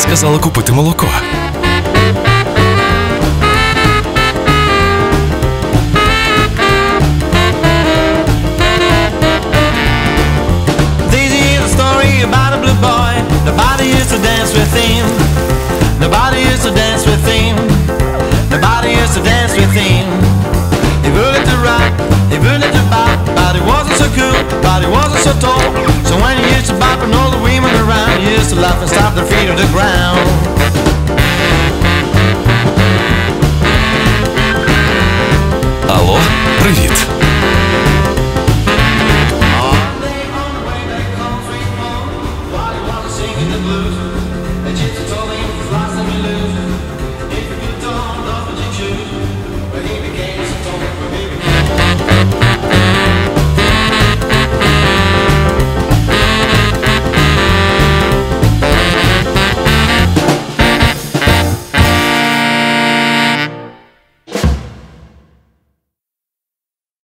сказала купити молоко. This is a story about a blue boy. Nobody used to dance with him. Nobody used to dance with him. Nobody used to dance with him. He wanted to rock, he wanted to bop, but he wasn't so cool, but he wasn't so tall. So when the ground. Алло, привіт. Are they on the way home? You wanna sing in the blues?